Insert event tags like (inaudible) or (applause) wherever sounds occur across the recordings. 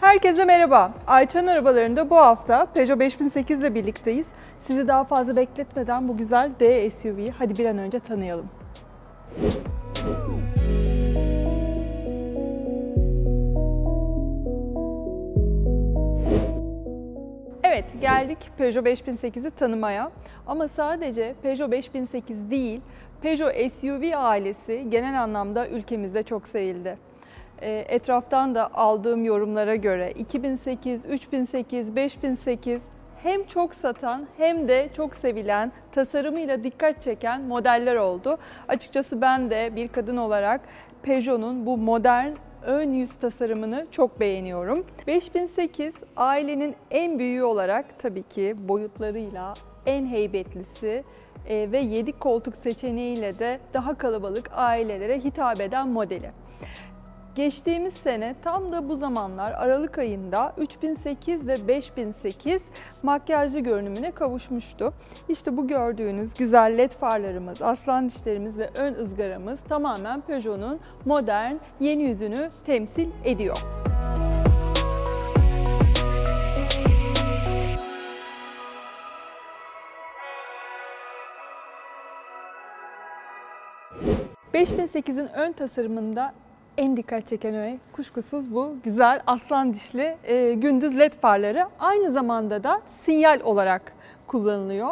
Herkese merhaba. Ayça'nın arabalarında bu hafta Peugeot 5008 ile birlikteyiz. Sizi daha fazla bekletmeden bu güzel D SUV'yi hadi bir an önce tanıyalım. Müzik Evet geldik Peugeot 5008'i tanımaya. Ama sadece Peugeot 5008 değil, Peugeot SUV ailesi genel anlamda ülkemizde çok sevildi. E, etraftan da aldığım yorumlara göre 2008, 3008, 5008 hem çok satan hem de çok sevilen, tasarımıyla dikkat çeken modeller oldu. Açıkçası ben de bir kadın olarak Peugeot'un bu modern ön yüz tasarımını çok beğeniyorum. 5008 ailenin en büyüğü olarak tabii ki boyutlarıyla en heybetlisi e, ve 7 koltuk seçeneğiyle de daha kalabalık ailelere hitap eden modeli. Geçtiğimiz sene tam da bu zamanlar Aralık ayında 3008 ve 5008 makyajlı görünümüne kavuşmuştu. İşte bu gördüğünüz güzel led farlarımız, aslan dişlerimiz ve ön ızgaramız tamamen Peugeot'un modern yeni yüzünü temsil ediyor. ...5008'in ön tasarımında en dikkat çeken öğe kuşkusuz bu güzel aslan dişli e, gündüz led farları. Aynı zamanda da sinyal olarak kullanılıyor.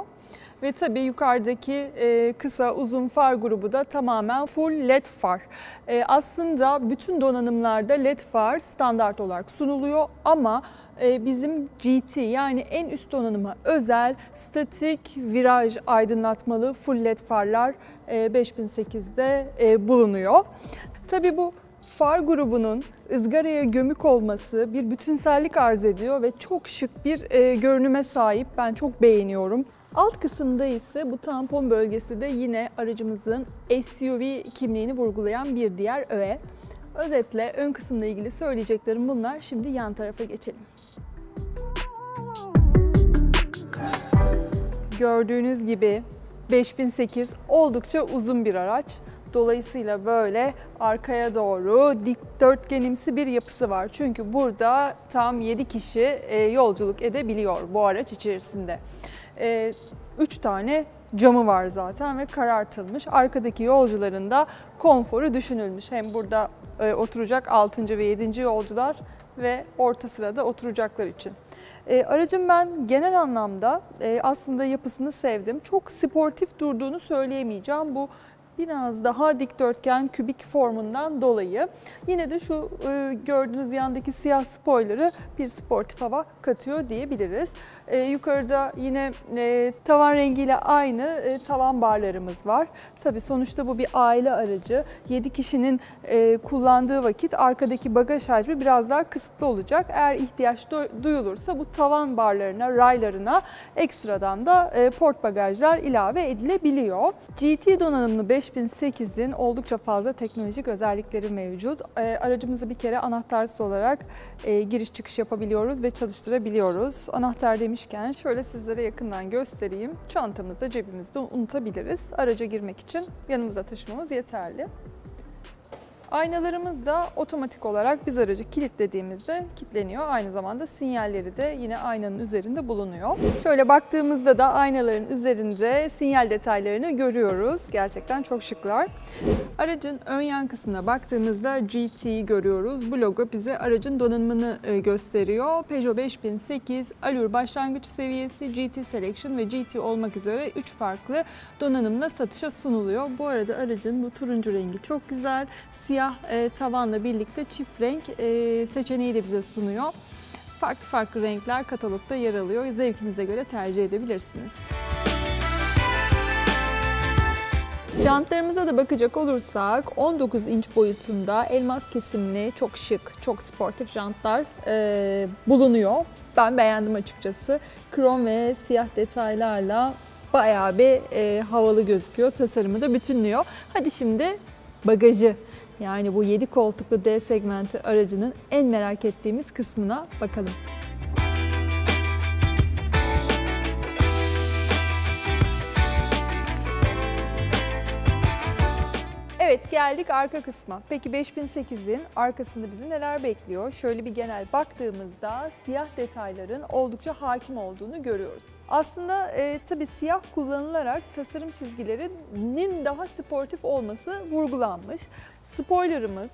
Ve tabii yukarıdaki e, kısa uzun far grubu da tamamen full led far. E, aslında bütün donanımlarda led far standart olarak sunuluyor ama e, bizim GT yani en üst donanıma özel statik viraj aydınlatmalı full led farlar 5008'de e, e, bulunuyor. Tabii bu far grubunun ızgaraya gömük olması bir bütünsellik arz ediyor ve çok şık bir e, görünüme sahip. Ben çok beğeniyorum. Alt kısımda ise bu tampon bölgesi de yine aracımızın SUV kimliğini vurgulayan bir diğer öğe. Özetle ön kısımla ilgili söyleyeceklerim bunlar. Şimdi yan tarafa geçelim. Gördüğünüz gibi 5008 oldukça uzun bir araç. Dolayısıyla böyle arkaya doğru dikdörtgenimsi bir yapısı var. Çünkü burada tam 7 kişi e, yolculuk edebiliyor bu araç içerisinde. 3 e, tane camı var zaten ve karartılmış. Arkadaki yolcuların da konforu düşünülmüş. Hem burada e, oturacak 6. ve 7. yolcular ve orta sırada oturacaklar için. E, aracın ben genel anlamda aslında yapısını sevdim. Çok sportif durduğunu söyleyemeyeceğim. Bu biraz daha dikdörtgen kübik formundan dolayı. Yine de şu e, gördüğünüz yandaki siyah spoiler'ı bir sportif hava katıyor diyebiliriz. E, yukarıda yine e, tavan rengiyle aynı tavan barlarımız var. Tabii sonuçta bu bir aile aracı. 7 kişinin kullandığı vakit arkadaki bagaj hacmi biraz daha kısıtlı olacak. Eğer ihtiyaç duyulursa bu tavan barlarına, raylarına ekstradan da port bagajlar ilave edilebiliyor. GT donanımlı 5008'in oldukça fazla teknolojik özellikleri mevcut. E, aracımızı bir kere anahtarsız olarak e, giriş çıkış yapabiliyoruz ve çalıştırabiliyoruz. Anahtar demiş girmişken şöyle sizlere yakından göstereyim. Çantamızda cebimizde unutabiliriz. Araca girmek için yanımıza taşımamız yeterli. Aynalarımız da otomatik olarak biz aracı kilitlediğimizde kilitleniyor. Aynı zamanda sinyalleri de yine aynanın üzerinde bulunuyor. Şöyle baktığımızda da aynaların üzerinde sinyal detaylarını görüyoruz. Gerçekten çok şıklar. Aracın ön yan kısmına baktığımızda GT görüyoruz. Bu logo bize aracın donanımını e, gösteriyor. Peugeot 5008, Allure başlangıç seviyesi, GT Selection ve GT olmak üzere 3 farklı donanımla satışa sunuluyor. Bu arada aracın bu turuncu rengi çok güzel. Siyah siyah e, tavanla birlikte çift renk e, seçeneği de bize sunuyor. Farklı farklı renkler katalogda yer alıyor. Zevkinize göre tercih edebilirsiniz. Jantlarımıza da bakacak olursak 19 inç boyutunda elmas kesimli çok şık, çok sportif jantlar e, bulunuyor. Ben beğendim açıkçası. Krom ve siyah detaylarla bayağı bir e, havalı gözüküyor. Tasarımı da bütünlüyor. Hadi şimdi bagajı yani bu 7 koltuklu D segmenti aracının en merak ettiğimiz kısmına bakalım. Evet geldik arka kısma. Peki 5008'in arkasında bizi neler bekliyor? Şöyle bir genel baktığımızda siyah detayların oldukça hakim olduğunu görüyoruz. Aslında e, tabii siyah kullanılarak tasarım çizgilerinin daha sportif olması vurgulanmış. Spoilerımız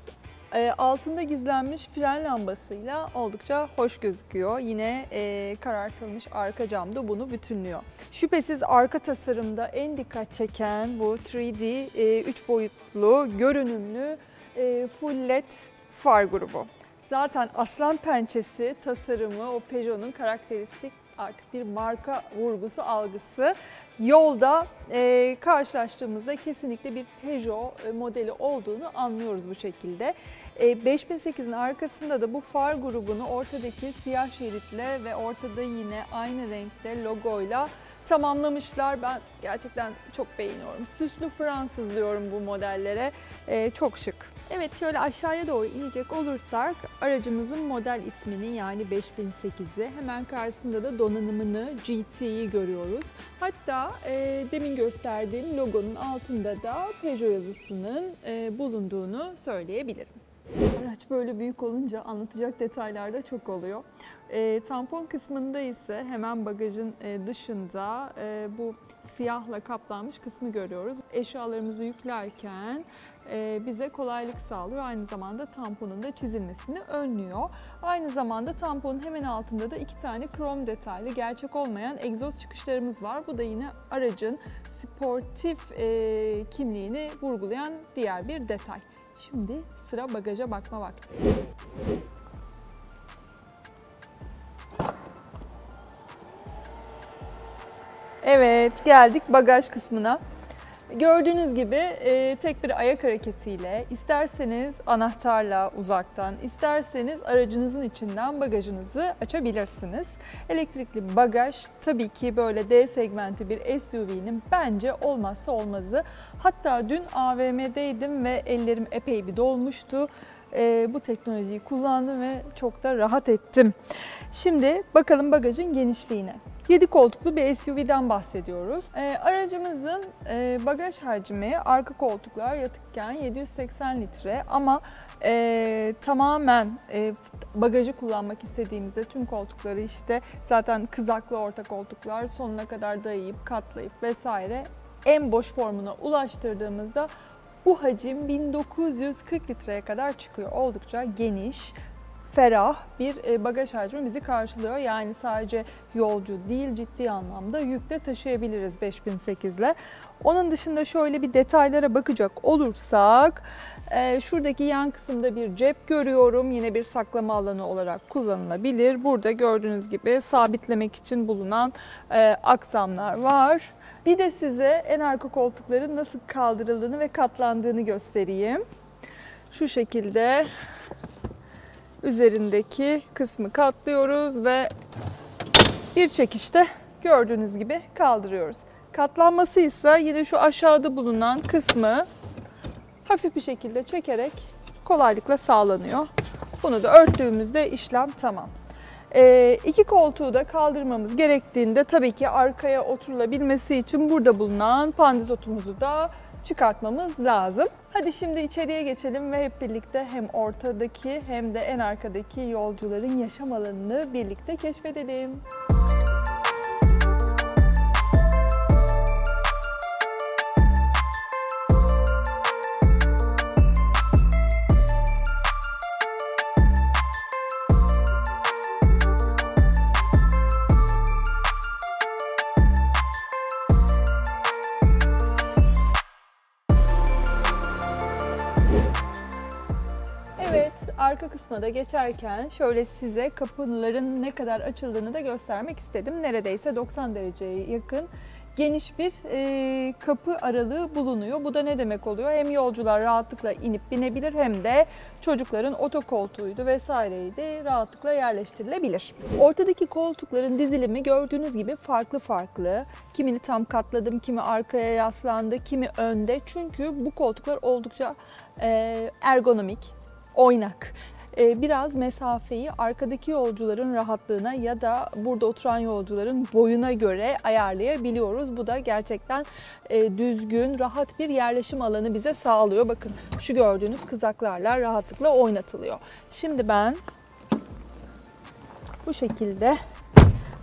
e, altında gizlenmiş fren lambasıyla oldukça hoş gözüküyor. Yine e, karartılmış arka camda bunu bütünlüyor. Şüphesiz arka tasarımda en dikkat çeken bu 3D, e, 3 boyutlu, görünümlü e, full led far grubu. Zaten aslan pençesi tasarımı o Peugeot'un karakteristik artık bir marka vurgusu algısı. Yolda e, karşılaştığımızda kesinlikle bir Peugeot e, modeli olduğunu anlıyoruz bu şekilde. E, 5008'in arkasında da bu far grubunu ortadaki siyah şeritle ve ortada yine aynı renkte logoyla tamamlamışlar. Ben gerçekten çok beğeniyorum. Süslü Fransız diyorum bu modellere. Ee, çok şık. Evet şöyle aşağıya doğru inecek olursak aracımızın model ismini yani 5008'i hemen karşısında da donanımını GT'yi görüyoruz. Hatta e, demin gösterdiğim logonun altında da Peugeot yazısının e, bulunduğunu söyleyebilirim. Araç böyle büyük olunca anlatacak detaylar da çok oluyor. E, tampon kısmında ise hemen bagajın e, dışında e, bu siyahla kaplanmış kısmı görüyoruz. Eşyalarımızı yüklerken bize kolaylık sağlıyor. Aynı zamanda tamponun da çizilmesini önlüyor. Aynı zamanda tamponun hemen altında da iki tane krom detaylı gerçek olmayan egzoz çıkışlarımız var. Bu da yine aracın sportif e, kimliğini vurgulayan diğer bir detay. Şimdi sıra bagaja bakma vakti. Evet geldik bagaj kısmına. Gördüğünüz gibi e, tek bir ayak hareketiyle isterseniz anahtarla uzaktan, isterseniz aracınızın içinden bagajınızı açabilirsiniz. Elektrikli bagaj tabii ki böyle D segmenti bir SUV'nin bence olmazsa olmazı. Hatta dün AVM'deydim ve ellerim epey bir dolmuştu. E, bu teknolojiyi kullandım ve çok da rahat ettim. Şimdi bakalım bagajın genişliğine. 7 koltuklu bir SUV'den bahsediyoruz. E, aracımızın e, bagaj hacmi arka koltuklar yatıkken 780 litre ama e, tamamen e, bagajı kullanmak istediğimizde tüm koltukları işte zaten kızaklı orta koltuklar sonuna kadar dayayıp katlayıp vesaire en boş formuna ulaştırdığımızda bu hacim 1940 litreye kadar çıkıyor. Oldukça geniş, ferah bir e, bagaj hacmi bizi karşılıyor. Yani sadece yolcu değil ciddi anlamda yük de taşıyabiliriz 5008 ile. Onun dışında şöyle bir detaylara bakacak olursak e, şuradaki yan kısımda bir cep görüyorum. Yine bir saklama alanı olarak kullanılabilir. Burada gördüğünüz gibi sabitlemek için bulunan e, aksamlar var. Bir de size en arka koltukların nasıl kaldırıldığını ve katlandığını göstereyim. Şu şekilde üzerindeki kısmı katlıyoruz ve bir çekişte gördüğünüz gibi kaldırıyoruz. Katlanması ise yine şu aşağıda bulunan kısmı hafif bir şekilde çekerek kolaylıkla sağlanıyor. Bunu da örttüğümüzde işlem tamam. E, iki koltuğu da kaldırmamız gerektiğinde tabii ki arkaya oturulabilmesi için burada bulunan pandizotumuzu da çıkartmamız lazım. Hadi şimdi içeriye geçelim ve hep birlikte hem ortadaki hem de en arkadaki yolcuların yaşam alanını birlikte keşfedelim. Arka kısma da geçerken şöyle size kapıların ne kadar açıldığını da göstermek istedim. Neredeyse 90 dereceye yakın geniş bir e, kapı aralığı bulunuyor. Bu da ne demek oluyor? Hem yolcular rahatlıkla inip binebilir hem de çocukların otokoltuğuydu vesaireydi rahatlıkla yerleştirilebilir. Ortadaki koltukların dizilimi gördüğünüz gibi farklı farklı. Kimini tam katladım, kimi arkaya yaslandı, kimi önde. Çünkü bu koltuklar oldukça e, ergonomik, oynak. e, biraz mesafeyi arkadaki yolcuların rahatlığına ya da burada oturan yolcuların boyuna göre ayarlayabiliyoruz. Bu da gerçekten e, düzgün, rahat bir yerleşim alanı bize sağlıyor. Bakın şu gördüğünüz kızaklarla rahatlıkla oynatılıyor. Şimdi ben bu şekilde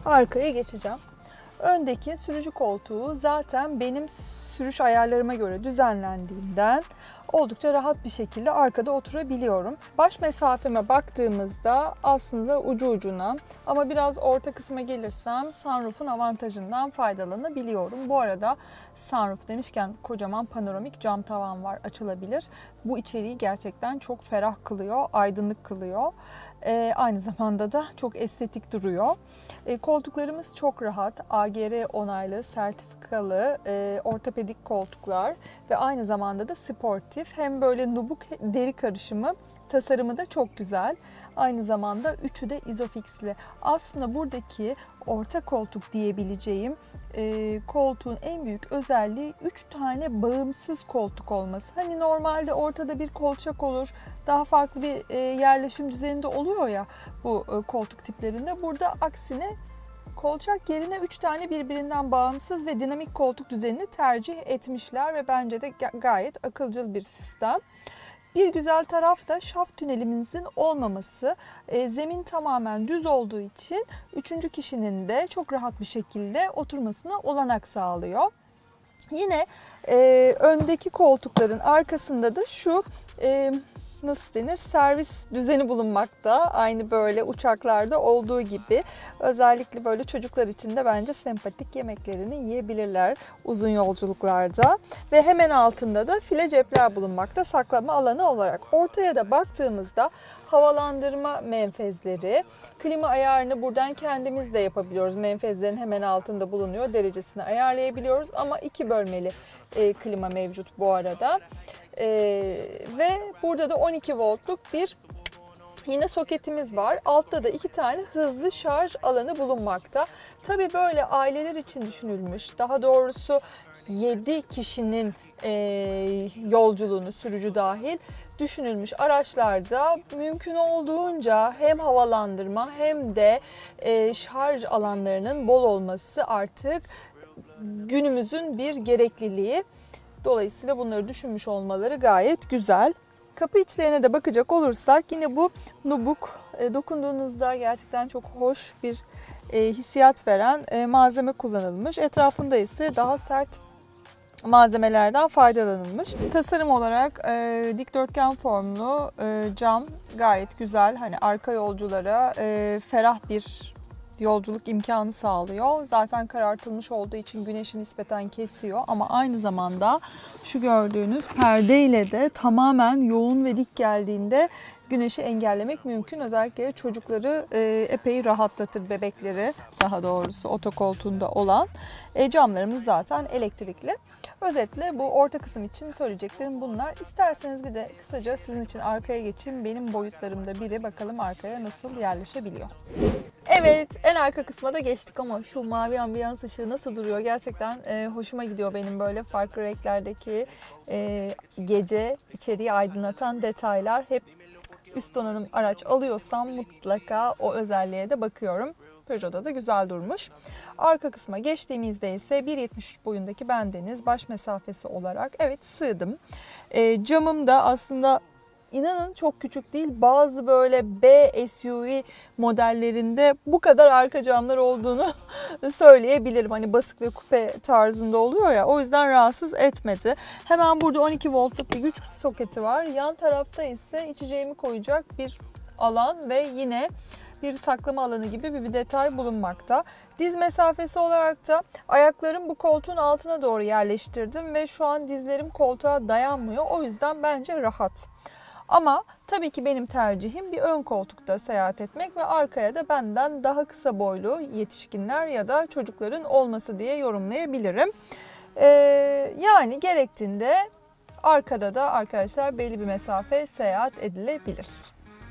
arkaya geçeceğim. Öndeki sürücü koltuğu zaten benim sürüş ayarlarıma göre düzenlendiğinden oldukça rahat bir şekilde arkada oturabiliyorum. Baş mesafeme baktığımızda aslında ucu ucuna ama biraz orta kısma gelirsem sunroof'un avantajından faydalanabiliyorum. Bu arada sunroof demişken kocaman panoramik cam tavan var açılabilir. Bu içeriği gerçekten çok ferah kılıyor, aydınlık kılıyor. E, aynı zamanda da çok estetik duruyor. E, koltuklarımız çok rahat. AGR onaylı, sertifikalı, e, ortopedik koltuklar ve aynı zamanda da sportif. Hem böyle nubuk deri karışımı tasarımı da çok güzel. Aynı zamanda üçü de izofixli. Aslında buradaki orta koltuk diyebileceğim e, koltuğun en büyük özelliği 3 tane bağımsız koltuk olması. Hani normalde ortada bir kolçak olur, daha farklı bir e, yerleşim düzeninde oluyor ya bu e, koltuk tiplerinde. Burada aksine kolçak yerine 3 tane birbirinden bağımsız ve dinamik koltuk düzenini tercih etmişler ve bence de gayet akılcıl bir sistem. Bir güzel taraf da şaft tünelimizin olmaması. E, zemin tamamen düz olduğu için üçüncü kişinin de çok rahat bir şekilde oturmasına olanak sağlıyor. Yine e, öndeki koltukların arkasında da şu e, nasıl denir servis düzeni bulunmakta. Aynı böyle uçaklarda olduğu gibi. Özellikle böyle çocuklar için de bence sempatik yemeklerini yiyebilirler uzun yolculuklarda. Ve hemen altında da file cepler bulunmakta saklama alanı olarak. Ortaya da baktığımızda havalandırma menfezleri, klima ayarını buradan kendimiz de yapabiliyoruz. Menfezlerin hemen altında bulunuyor. Derecesini ayarlayabiliyoruz ama iki bölmeli e, klima mevcut bu arada. E, ve burada da 12 voltluk bir Yine soketimiz var. Altta da iki tane hızlı şarj alanı bulunmakta. Tabi böyle aileler için düşünülmüş. Daha doğrusu 7 kişinin e, yolculuğunu sürücü dahil düşünülmüş araçlarda mümkün olduğunca hem havalandırma hem de e, şarj alanlarının bol olması artık günümüzün bir gerekliliği. Dolayısıyla bunları düşünmüş olmaları gayet güzel. Kapı içlerine de bakacak olursak yine bu nubuk e, dokunduğunuzda gerçekten çok hoş bir e, hissiyat veren malzeme kullanılmış. Etrafında ise daha sert malzemelerden faydalanılmış. Tasarım olarak e, dikdörtgen formlu e, cam gayet güzel. Hani arka yolculara e, ferah bir yolculuk imkanı sağlıyor. Zaten karartılmış olduğu için güneşi nispeten kesiyor ama aynı zamanda şu gördüğünüz perdeyle de tamamen yoğun ve dik geldiğinde güneşi engellemek mümkün. Özellikle çocukları e, epey rahatlatır bebekleri daha doğrusu otokoltuğunda olan. E, camlarımız zaten elektrikli. Özetle bu orta kısım için söyleyeceklerim bunlar. İsterseniz bir de kısaca sizin için arkaya geçeyim. Benim boyutlarımda biri bakalım arkaya nasıl yerleşebiliyor. Evet en arka kısma da geçtik ama şu mavi ambiyans ışığı nasıl duruyor gerçekten e, hoşuma gidiyor benim böyle farklı renklerdeki e, gece içeriği aydınlatan detaylar hep üst donanım araç alıyorsam mutlaka o özelliğe de bakıyorum. Peugeot'da da güzel durmuş. Arka kısma geçtiğimizde ise 1.73 boyundaki bendeniz baş mesafesi olarak evet sığdım. E, camım da aslında İnanın çok küçük değil. Bazı böyle B SUV modellerinde bu kadar arka camlar olduğunu (laughs) söyleyebilirim. Hani basık ve kupe tarzında oluyor ya. O yüzden rahatsız etmedi. Hemen burada 12 voltluk bir güç soketi var. Yan tarafta ise içeceğimi koyacak bir alan ve yine bir saklama alanı gibi bir detay bulunmakta. Diz mesafesi olarak da ayaklarım bu koltuğun altına doğru yerleştirdim ve şu an dizlerim koltuğa dayanmıyor. O yüzden bence rahat. Ama tabii ki benim tercihim bir ön koltukta seyahat etmek ve arkaya da benden daha kısa boylu yetişkinler ya da çocukların olması diye yorumlayabilirim. Ee, yani gerektiğinde arkada da arkadaşlar belli bir mesafe seyahat edilebilir.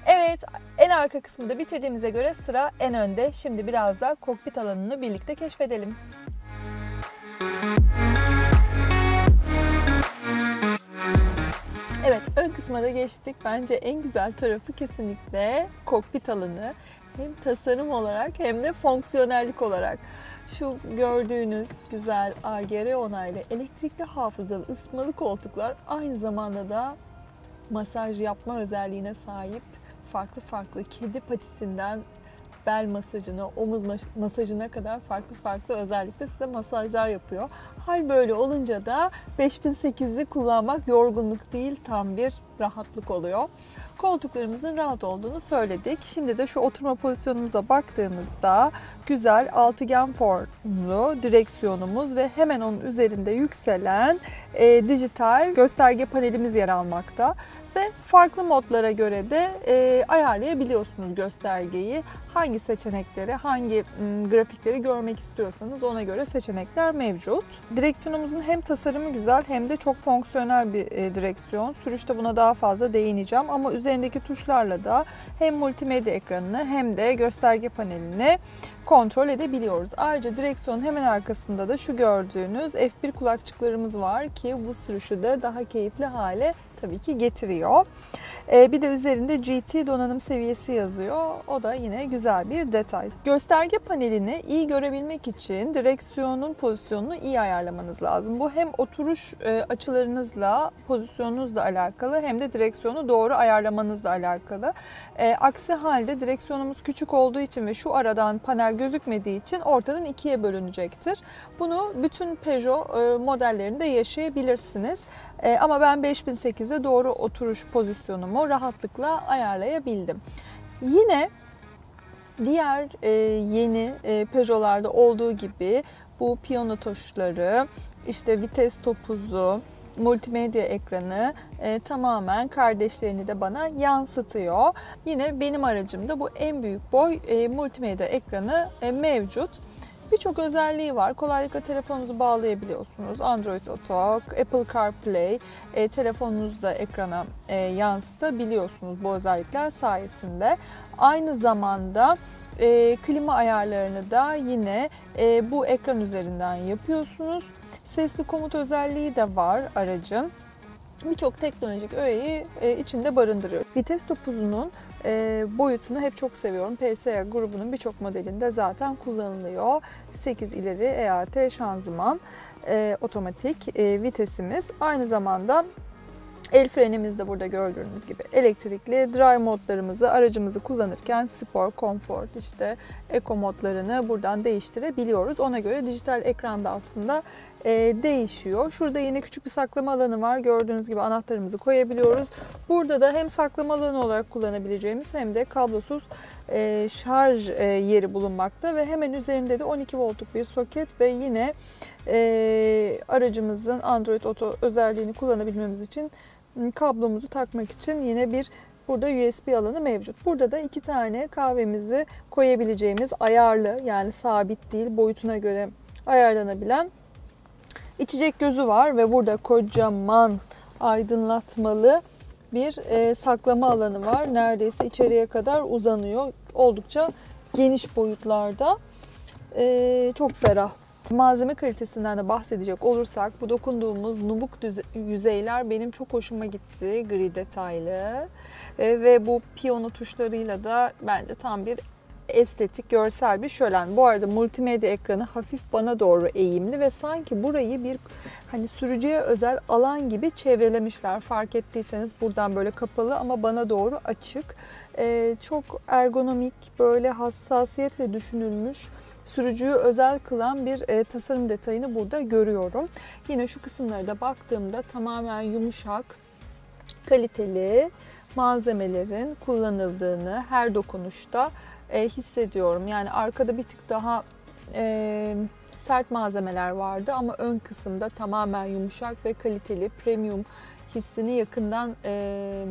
Evet en arka kısmı da bitirdiğimize göre sıra en önde. Şimdi biraz da kokpit alanını birlikte keşfedelim. Evet ön kısma da geçtik. Bence en güzel tarafı kesinlikle kokpit alanı. Hem tasarım olarak hem de fonksiyonellik olarak. Şu gördüğünüz güzel AGR onaylı elektrikli hafızalı ısıtmalı koltuklar aynı zamanda da masaj yapma özelliğine sahip farklı farklı kedi patisinden bel masajına, omuz masajına kadar farklı farklı özellikle size masajlar yapıyor. Hal böyle olunca da 5008'i kullanmak yorgunluk değil tam bir rahatlık oluyor. Koltuklarımızın rahat olduğunu söyledik. Şimdi de şu oturma pozisyonumuza baktığımızda güzel altıgen formlu direksiyonumuz ve hemen onun üzerinde yükselen e, dijital gösterge panelimiz yer almakta ve farklı modlara göre de e, ayarlayabiliyorsunuz göstergeyi. Hangi seçenekleri, hangi m, grafikleri görmek istiyorsanız ona göre seçenekler mevcut. Direksiyonumuzun hem tasarımı güzel hem de çok fonksiyonel bir e, direksiyon. Sürüşte buna daha fazla değineceğim ama üzerindeki tuşlarla da hem multimedya ekranını hem de gösterge panelini kontrol edebiliyoruz. Ayrıca direksiyonun hemen arkasında da şu gördüğünüz F1 kulakçıklarımız var ki bu sürüşü de daha keyifli hale tabii ki getiriyor. Ee, bir de üzerinde GT donanım seviyesi yazıyor. O da yine güzel bir detay. Gösterge panelini iyi görebilmek için direksiyonun pozisyonunu iyi ayarlamanız lazım. Bu hem oturuş e, açılarınızla, pozisyonunuzla alakalı hem de direksiyonu doğru ayarlamanızla alakalı. E, aksi halde direksiyonumuz küçük olduğu için ve şu aradan panel gözükmediği için ortadan ikiye bölünecektir. Bunu bütün Peugeot e, modellerinde yaşayabilirsiniz. E, ama ben 5008'de doğru oturuş pozisyonumu rahatlıkla ayarlayabildim. Yine diğer e, yeni e, Peugeot'larda olduğu gibi bu piyano tuşları, işte vites topuzu, multimedya ekranı e, tamamen kardeşlerini de bana yansıtıyor. Yine benim aracımda bu en büyük boy e, multimedya ekranı e, mevcut. Birçok özelliği var. Kolaylıkla telefonunuzu bağlayabiliyorsunuz. Android Auto, Apple CarPlay, e, telefonunuzu da ekrana e, yansıtabiliyorsunuz bu özellikler sayesinde. Aynı zamanda e, klima ayarlarını da yine e, bu ekran üzerinden yapıyorsunuz. Sesli komut özelliği de var aracın birçok teknolojik öğeyi e, içinde barındırıyor. Vites topuzunun e, boyutunu hep çok seviyorum. PSA grubunun birçok modelinde zaten kullanılıyor. 8 ileri EAT şanzıman e, otomatik vitesimiz. Aynı zamanda El frenimiz de burada gördüğünüz gibi elektrikli. Drive modlarımızı aracımızı kullanırken spor, konfor, işte eco modlarını buradan değiştirebiliyoruz. Ona göre dijital ekranda aslında e, değişiyor. Şurada yine küçük bir saklama alanı var. Gördüğünüz gibi anahtarımızı koyabiliyoruz. Burada da hem saklama alanı olarak kullanabileceğimiz hem de kablosuz e, şarj e, yeri bulunmakta ve hemen üzerinde de 12 voltluk bir soket ve yine e, aracımızın Android Auto özelliğini kullanabilmemiz için kablomuzu takmak için yine bir burada USB alanı mevcut. Burada da iki tane kahvemizi koyabileceğimiz ayarlı yani sabit değil boyutuna göre ayarlanabilen içecek gözü var ve burada kocaman aydınlatmalı bir e, saklama alanı var. Neredeyse içeriye kadar uzanıyor. Oldukça geniş boyutlarda. E, çok ferah Malzeme kalitesinden de bahsedecek olursak bu dokunduğumuz nubuk yüzeyler benim çok hoşuma gitti. Gri detaylı e, ve bu piyano tuşlarıyla da bence tam bir estetik, görsel bir şölen. Bu arada multimedya ekranı hafif bana doğru eğimli ve sanki burayı bir hani sürücüye özel alan gibi çevrelemişler. Fark ettiyseniz buradan böyle kapalı ama bana doğru açık. Ee, çok ergonomik, böyle hassasiyetle düşünülmüş, sürücüyü özel kılan bir e, tasarım detayını burada görüyorum. Yine şu kısımlara da baktığımda tamamen yumuşak, kaliteli malzemelerin kullanıldığını her dokunuşta e, hissediyorum. Yani arkada bir tık daha e, sert malzemeler vardı ama ön kısımda tamamen yumuşak ve kaliteli premium hissini yakından e,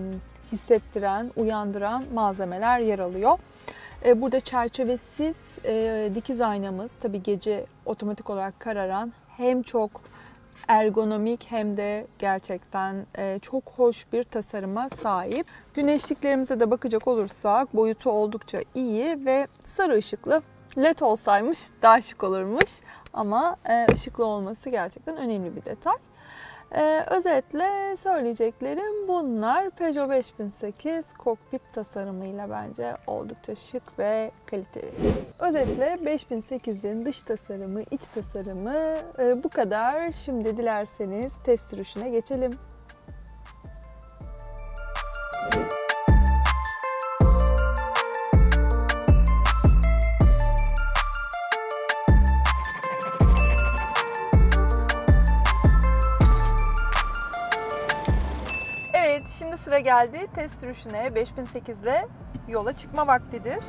hissettiren, uyandıran malzemeler yer alıyor. E, burada çerçevesiz e, dikiz aynamız tabi gece otomatik olarak kararan hem çok ergonomik hem de gerçekten e, çok hoş bir tasarıma sahip. Güneşliklerimize de bakacak olursak boyutu oldukça iyi ve sarı ışıklı led olsaymış daha şık olurmuş ama ışıklı olması gerçekten önemli bir detay. Ee, özetle söyleyeceklerim bunlar. Peugeot 5008 kokpit tasarımıyla bence oldukça şık ve kaliteli. Özetle 5008'in dış tasarımı, iç tasarımı e, bu kadar. Şimdi dilerseniz test sürüşüne geçelim. Evet, geldi test sürüşüne 5008 ile yola çıkma vaktidir.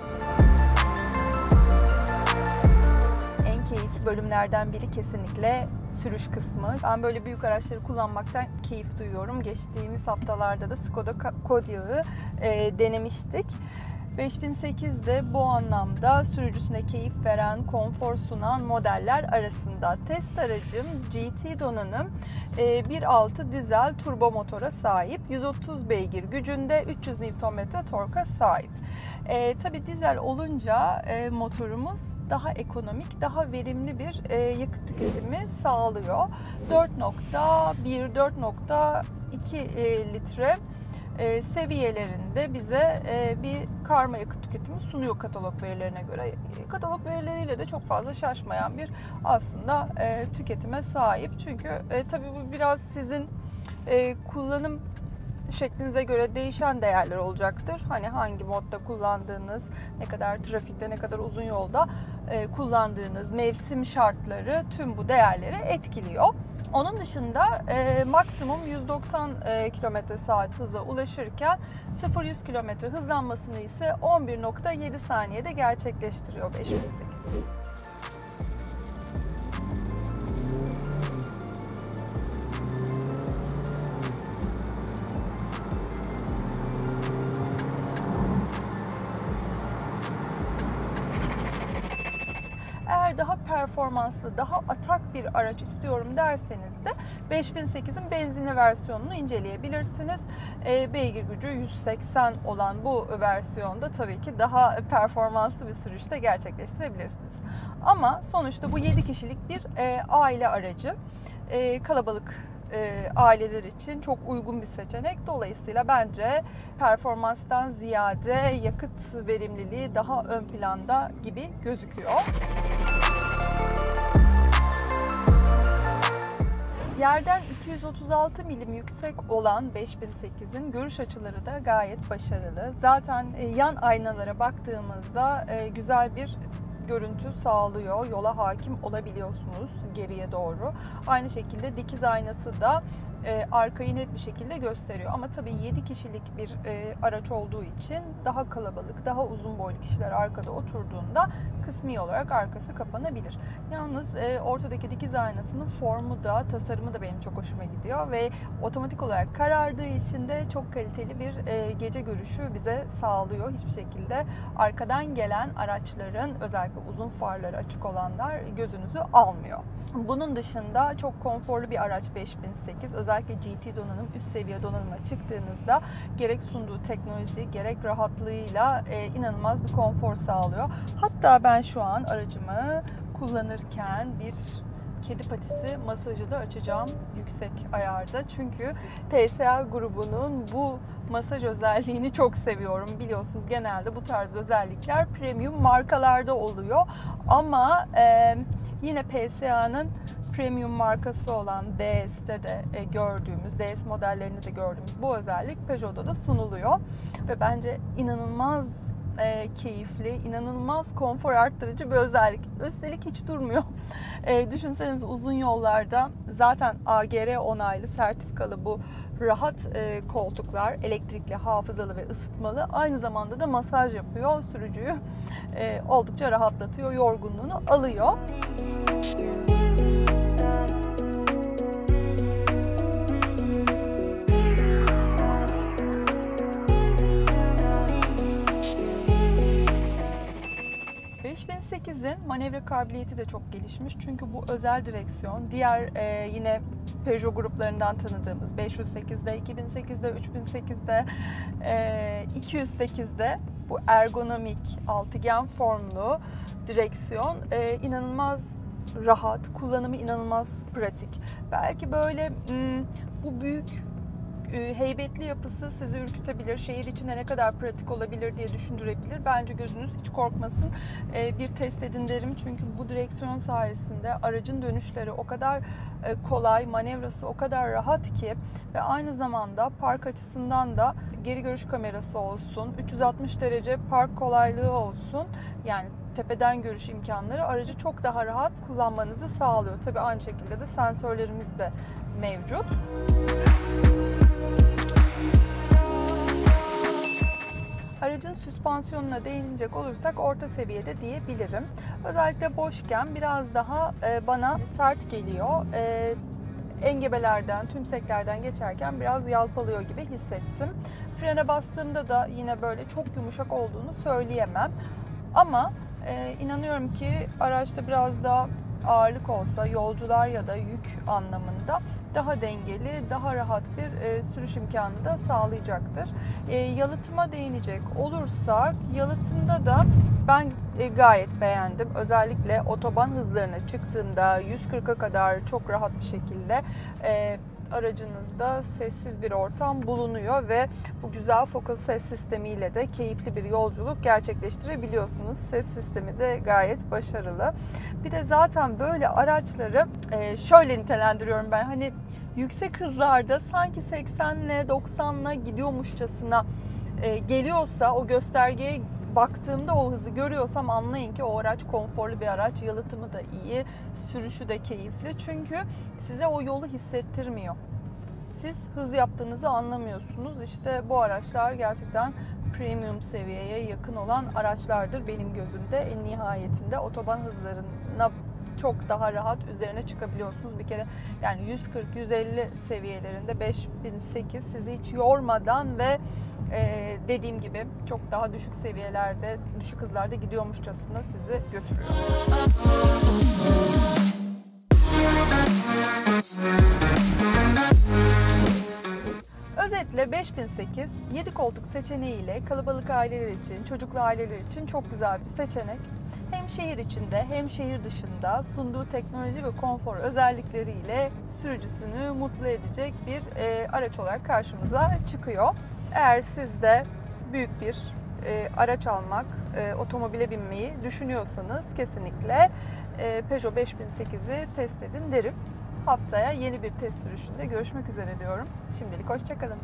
En keyifli bölümlerden biri kesinlikle sürüş kısmı. Ben böyle büyük araçları kullanmaktan keyif duyuyorum. Geçtiğimiz haftalarda da Skoda Kodiaq'ı e, denemiştik. 5008'de bu anlamda sürücüsüne keyif veren, konfor sunan modeller arasında. Test aracım GT donanım 1.6 e, dizel turbo motora sahip. 130 beygir gücünde 300 Nm torka sahip. E, tabii dizel olunca e, motorumuz daha ekonomik, daha verimli bir e, yakıt tüketimi sağlıyor. 4.1, 4.2 e, litre e, seviyelerinde bize e, bir karma yakıt tüketimi sunuyor katalog verilerine göre. E, katalog verileriyle de çok fazla şaşmayan bir aslında tüketime sahip. Çünkü tabii bu biraz sizin kullanım şeklinize göre değişen değerler olacaktır. Hani hangi modda kullandığınız, ne kadar trafikte, ne kadar uzun yolda kullandığınız mevsim şartları tüm bu değerleri etkiliyor. Onun dışında e, maksimum 190 e, km saat hıza ulaşırken 0-100 km hızlanmasını ise 11.7 saniyede gerçekleştiriyor 5008. performanslı, daha atak bir araç istiyorum derseniz de 5008'in benzinli versiyonunu inceleyebilirsiniz. E, beygir gücü 180 olan bu versiyonda tabii ki daha performanslı bir sürüşte gerçekleştirebilirsiniz. Ama sonuçta bu 7 kişilik bir e, aile aracı. E, kalabalık e, aileler için çok uygun bir seçenek. Dolayısıyla bence performanstan ziyade yakıt verimliliği daha ön planda gibi gözüküyor. Yerden 236 milim yüksek olan 5008'in görüş açıları da gayet başarılı. Zaten e, yan aynalara baktığımızda e, güzel bir görüntü sağlıyor. Yola hakim olabiliyorsunuz geriye doğru. Aynı şekilde dikiz aynası da e, arkayı net bir şekilde gösteriyor. Ama tabii 7 kişilik bir e, araç olduğu için daha kalabalık, daha uzun boylu kişiler arkada oturduğunda kısmi olarak arkası kapanabilir. Yalnız e, ortadaki dikiz aynasının formu da, tasarımı da benim çok hoşuma gidiyor ve otomatik olarak karardığı için de çok kaliteli bir e, gece görüşü bize sağlıyor. Hiçbir şekilde arkadan gelen araçların özellikle uzun farları açık olanlar gözünüzü almıyor. Bunun dışında çok konforlu bir araç 5008. Özellikle GT donanım, üst seviye donanıma çıktığınızda gerek sunduğu teknoloji, gerek rahatlığıyla e, inanılmaz bir konfor sağlıyor. Hatta ben şu an aracımı kullanırken bir kedi patisi masajı da açacağım yüksek ayarda. Çünkü PSA grubunun bu masaj özelliğini çok seviyorum. Biliyorsunuz genelde bu tarz özellikler premium markalarda oluyor. Ama e, yine PSA'nın premium markası olan DS'de de e, gördüğümüz, DS modellerinde de gördüğümüz bu özellik Peugeot'da da sunuluyor. Ve bence inanılmaz e, keyifli, inanılmaz konfor arttırıcı bir özellik. Üstelik hiç durmuyor. (laughs) E, düşünseniz uzun yollarda zaten AGR onaylı, sertifikalı bu rahat e, koltuklar, elektrikli, hafızalı ve ısıtmalı. Aynı zamanda da masaj yapıyor, sürücüyü e, oldukça rahatlatıyor, yorgunluğunu alıyor. 5008'in manevra kabiliyeti de çok gelişmiş. Çünkü bu özel direksiyon diğer e, yine Peugeot gruplarından tanıdığımız 508'de, 2008'de, 3008'de, e, 208'de bu ergonomik altıgen formlu direksiyon e, inanılmaz rahat, kullanımı inanılmaz pratik. Belki böyle hmm, bu büyük heybetli yapısı sizi ürkütebilir. Şehir içinde ne kadar pratik olabilir diye düşündürebilir. Bence gözünüz hiç korkmasın. E, bir test edin derim. Çünkü bu direksiyon sayesinde aracın dönüşleri o kadar e, kolay, manevrası o kadar rahat ki ve aynı zamanda park açısından da geri görüş kamerası olsun, 360 derece park kolaylığı olsun. Yani tepeden görüş imkanları aracı çok daha rahat kullanmanızı sağlıyor. Tabii aynı şekilde de sensörlerimiz de mevcut. Aracın süspansiyonuna değinecek olursak orta seviyede diyebilirim. Özellikle boşken biraz daha e, bana sert geliyor. E, engebelerden, tümseklerden geçerken biraz yalpalıyor gibi hissettim. Frene bastığımda da yine böyle çok yumuşak olduğunu söyleyemem. Ama e, inanıyorum ki araçta biraz daha ağırlık olsa yolcular ya da yük anlamında daha dengeli, daha rahat bir e, sürüş imkanı da sağlayacaktır. E, yalıtıma değinecek olursak yalıtımda da ben e, gayet beğendim. Özellikle otoban hızlarına çıktığında 140'a kadar çok rahat bir şekilde e, aracınızda sessiz bir ortam bulunuyor ve bu güzel focal ses sistemiyle de keyifli bir yolculuk gerçekleştirebiliyorsunuz. Ses sistemi de gayet başarılı. Bir de zaten böyle araçları e, şöyle nitelendiriyorum ben. Hani yüksek hızlarda sanki 80 ile 90 ile gidiyormuşçasına e, geliyorsa o göstergeye baktığımda o hızı görüyorsam anlayın ki o araç konforlu bir araç. Yalıtımı da iyi, sürüşü de keyifli. Çünkü size o yolu hissettirmiyor. Siz hız yaptığınızı anlamıyorsunuz. İşte bu araçlar gerçekten premium seviyeye yakın olan araçlardır benim gözümde. En nihayetinde otoban hızlarına çok daha rahat üzerine çıkabiliyorsunuz. Bir kere yani 140-150 seviyelerinde 5008 sizi hiç yormadan ve e, dediğim gibi çok daha düşük seviyelerde, düşük hızlarda gidiyormuşçasına sizi götürüyor. Özetle 5008 7 koltuk seçeneğiyle kalabalık aileler için, çocuklu aileler için çok güzel bir seçenek. Şehir içinde hem şehir dışında sunduğu teknoloji ve konfor özellikleriyle sürücüsünü mutlu edecek bir e, araç olarak karşımıza çıkıyor. Eğer siz de büyük bir e, araç almak, e, otomobile binmeyi düşünüyorsanız kesinlikle e, Peugeot 5008'i test edin derim. Haftaya yeni bir test sürüşünde görüşmek üzere diyorum. Şimdilik hoşçakalın.